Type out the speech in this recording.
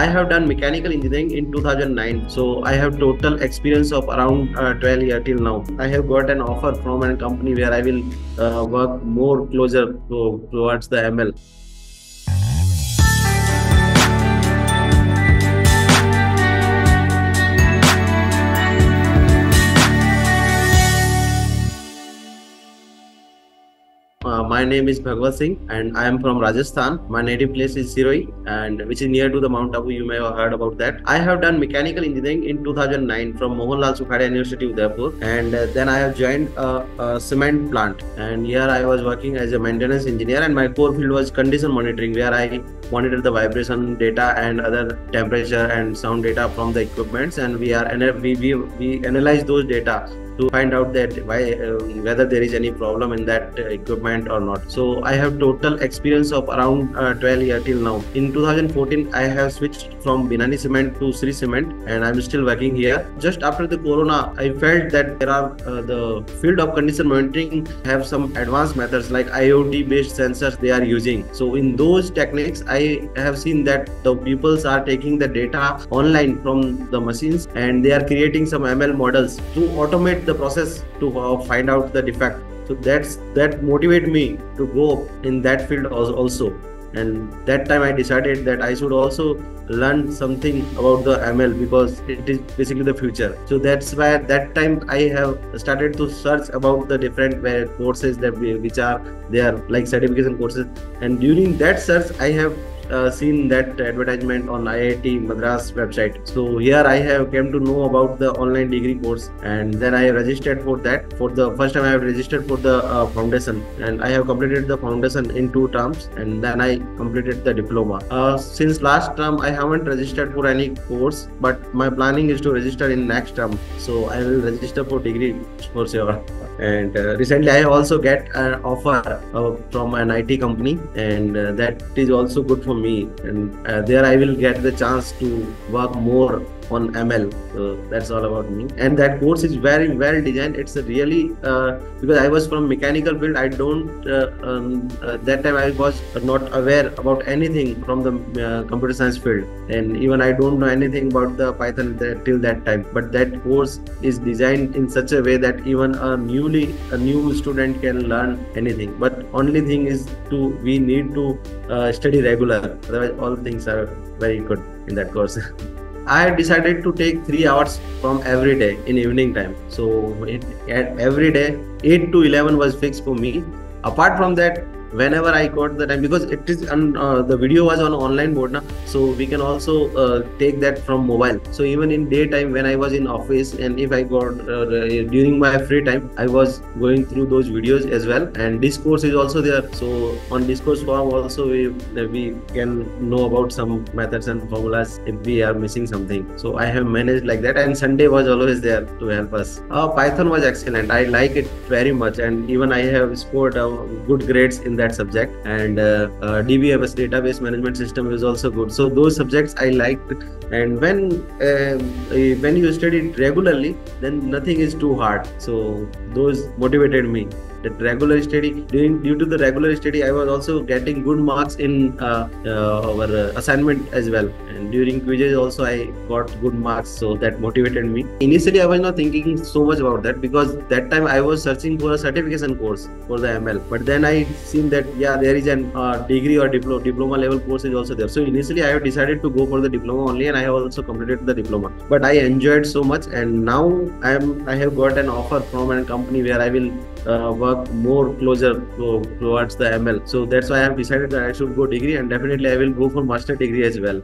I have done mechanical engineering in 2009. So I have total experience of around uh, 12 years till now. I have got an offer from a company where I will uh, work more closer to, towards the ML. My name is Bhagwat Singh and I am from Rajasthan. My native place is Sirohi and which is near to the Mount Abu. You may have heard about that. I have done mechanical engineering in 2009 from Mohanlal Sukhadia University, Udaipur. And uh, then I have joined a, a, cement plant. And here I was working as a maintenance engineer and my core field was condition monitoring where I monitor the vibration data and other temperature and sound data from the equipments and we are we, we, we analyze those data to find out that why uh, whether there is any problem in that uh, equipment or not. So i have total experience of around uh, 12 years till now. In 2014 i have switched from binani cement to Shree cement and i'm still working here. Just after the corona i felt that there are uh, the field of condition monitoring have some advanced methods like iot based sensors they are using. So in those techniques i have seen that the peoples are taking the data online from the machines and they are creating some ml models to automate the process to uh, find out the defect. So that's that motivate me to go in that field also. And that time i decided that i should also learn something about the ml because it is basically the future. So that's why at that time i have started to search about the different courses that we, which are there like certification courses. And during that search i have uh, seen that advertisement on IIT Madras website. So here I have came to know about the online degree course, and then I registered for that. For the first time, I have registered for the uh, foundation, and I have completed the foundation in two terms, and then I completed the diploma. Uh, since last term, I haven't registered for any course, but my planning is to register in next term. So I will register for degree for sure and uh, recently i also get an offer uh, from an it company and uh, that is also good for me and uh, there i will get the chance to work more on ML. So that's all about me. And that course is very well designed. It's really uh, because I was from mechanical field. I don't uh, um, uh, that time I was not aware about anything from the uh, computer science field, and even I don't know anything about the Python that, till that time. But that course is designed in such a way that even a newly a new student can learn anything. But only thing is to we need to uh, study regular. Otherwise, all things are very good in that course. I decided to take three hours from every day in evening time. So it, every day, 8 to 11 was fixed for me. Apart from that, whenever I got the time because it is on uh, the video was on online mode now, so we can also uh, take that from mobile. So even in daytime when I was in office and if I got uh, during my free time, I was going through those videos as well. And discourse is also there. So on discourse form also we we can know about some methods and formulas if we are missing something. So I have managed like that. And Sunday was always there to help us. Uh, Python was excellent. I like it very much, and even I have scored uh, good grades in that subject. And uh, uh, DBMS database management system is also good. So those subjects I liked. And when uh, when you study regularly then nothing is too hard. So those motivated me that regular study. During due to the regular study i was also getting good marks in uh, uh, our uh, assignment as well. And during quizzes also i got good marks so that motivated me. Initially i was not thinking so much about that because that time i was searching for a certification course for the ml but then i seen that yeah there is an uh, degree or diploma diploma level course is also there. So initially i have decided to go for the diploma only and i have also completed the diploma. But i enjoyed so much and now i am i have got an offer from a company where i will uh, work more closer to, towards the ML. So that's why I have decided that I should go degree and definitely I will go for master degree as well.